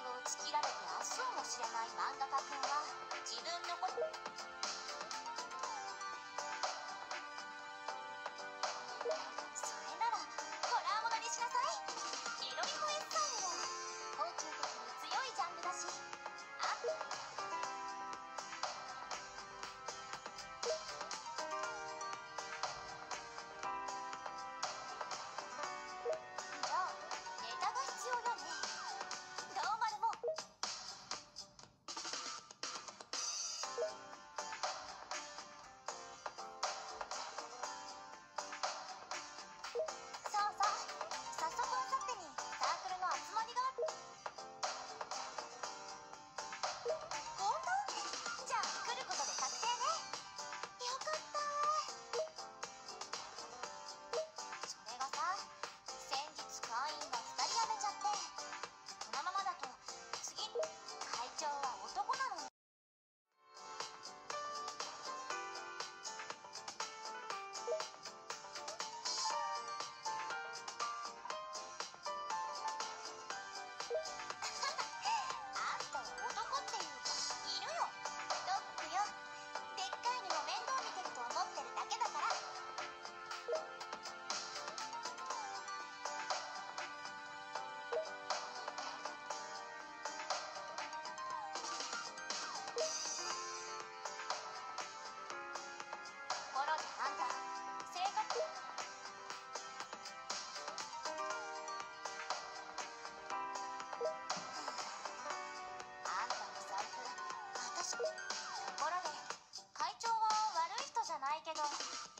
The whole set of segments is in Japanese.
を打ち切られて明日をも知れない漫画家くんは自分のことけど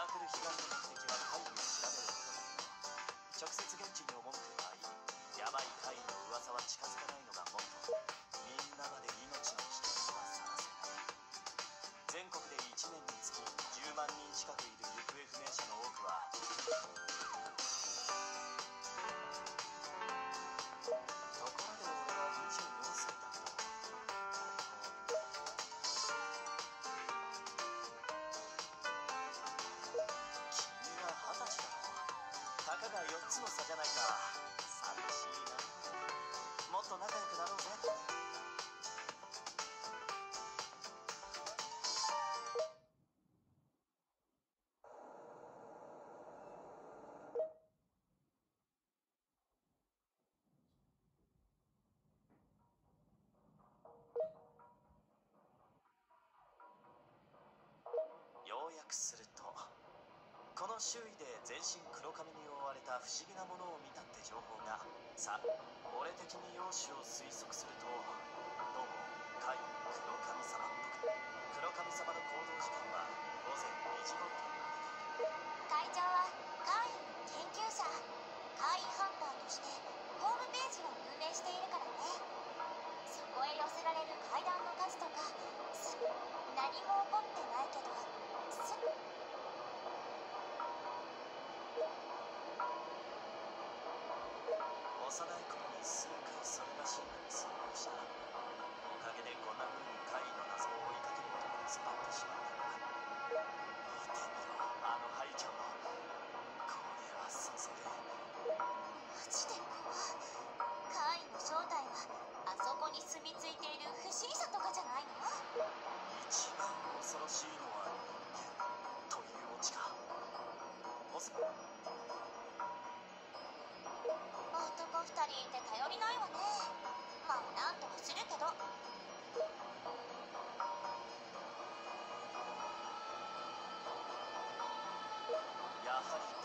サークル飛弾の目的は海軍だということ直接現地に赴く場合ヤバい海の噂は近づかないのがもっとみんなまで命の危険はさらせない全国で1年につき10万人近くいる。行方不明者の多くはた4つの差じゃないか。寂しいな。もっと仲良くなろうぜ。ようやくする。周囲で全身黒髪に覆われた不思議なものを見たって情報が。さ俺的に容姿を推測するとしたおかげでこんなふうに怪異の謎を追いかけることが詰まってしまった。Awesome.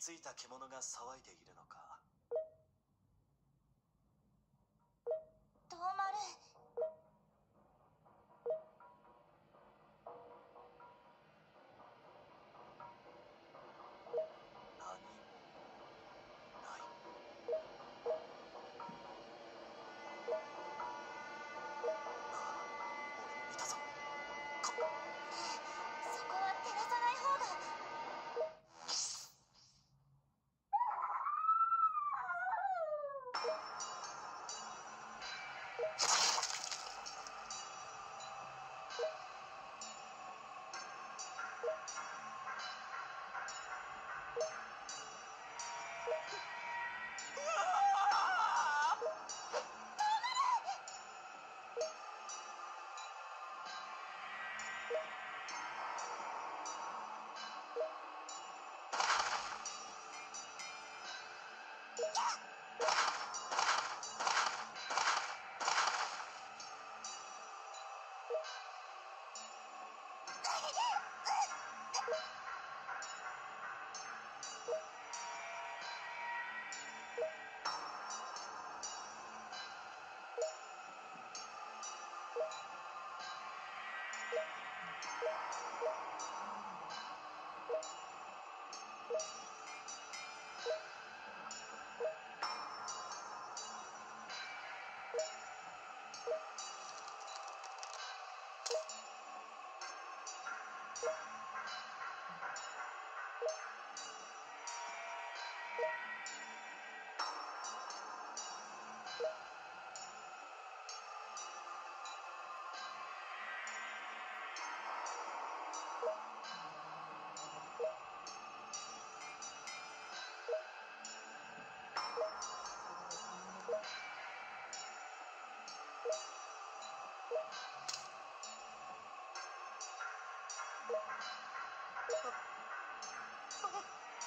ついた獣が騒いでいるの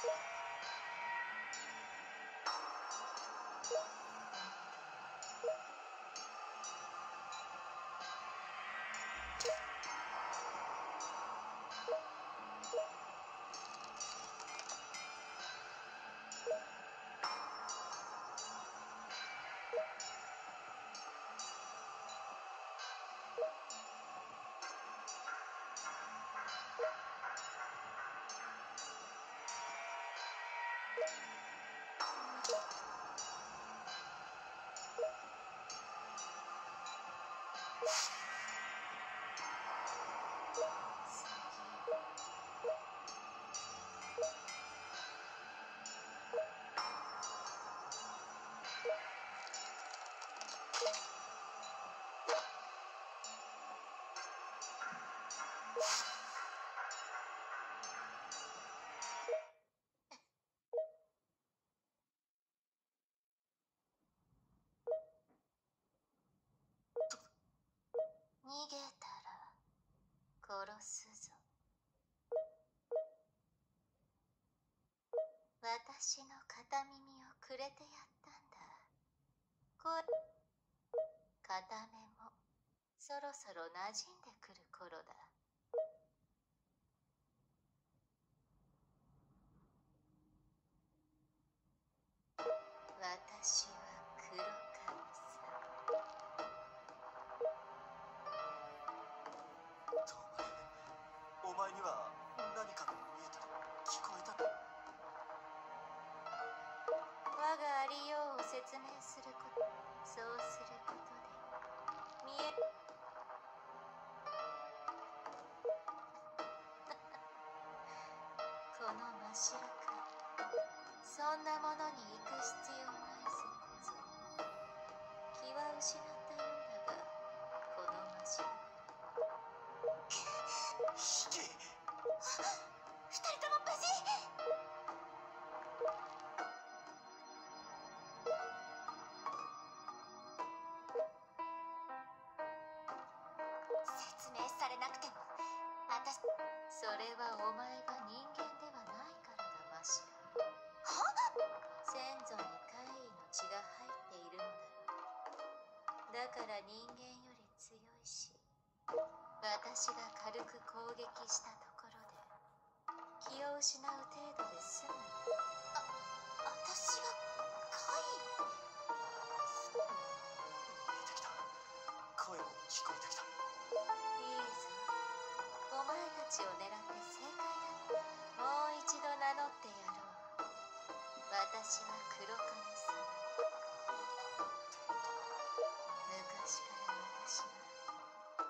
you Yeah. すぞ。私の片耳をくれてやったんだ。こ片目もそろそろ馴染んでくる頃だ。私することそうすることで見えるこの真白。くそんなものに行く必要ないぞ気は失ったようだがこの真白。れはお前が人間ではないからだマシラ先祖に怪異の血が入っているのだろうだから人間より強いし私が軽く攻撃したところで気を失う程度で済む。あ私が声も聞こえてきた。いいぞ。お前たちを狙って私は黒髪さん昔から私は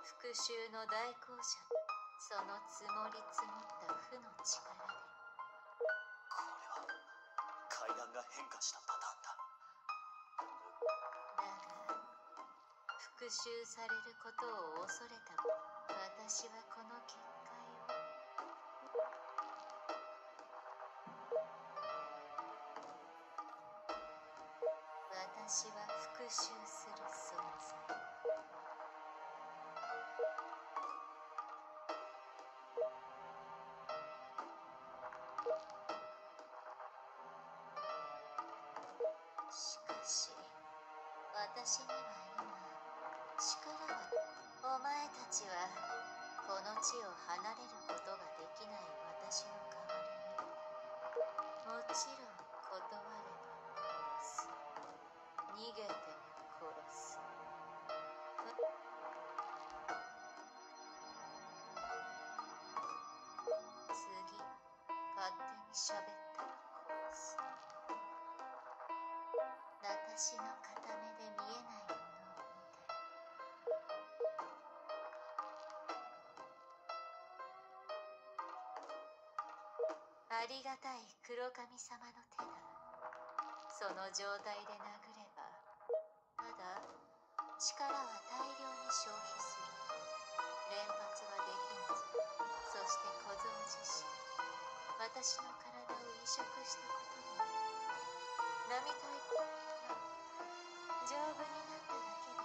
復讐の代行者その積もり積もった負の力で。これは階段が変化したパターンだだが復讐されることを恐れた。私は復讐する存在しかし私には今力がお前たちはこの地を離れることができない。私の代わりに。もちろん断れば逃げても殺す。次勝手に喋ったら殺す。私の片目で見えないものを見て。ありがたい黒髪様の手だ。その状態で殴ればただ力は大量に消費する連発はできずそして小僧自身私の体を移植したことにより並大丈夫になっただけで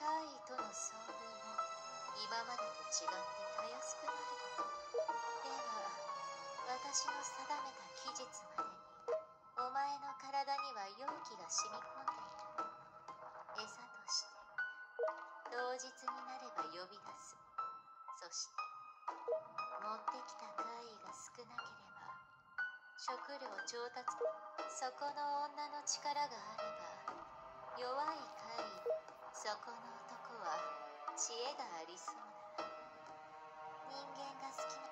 怪異との遭遇も今までと違ってたやすくなるでは私の定めた期日までにお前の体には容器が染み込んで日になれば呼び出す。そして持ってきた怪異が少なければ食料調達そこの女の力があれば弱い怪異そこの男は知恵がありそうだ人間が好きな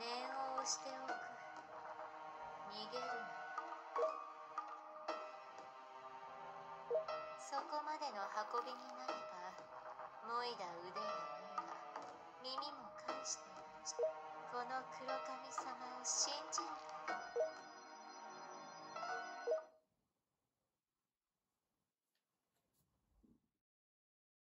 念を押しておく逃げるなそこまでの運びになればもいだ腕や目が耳も返してやるこの黒髪様を信じる。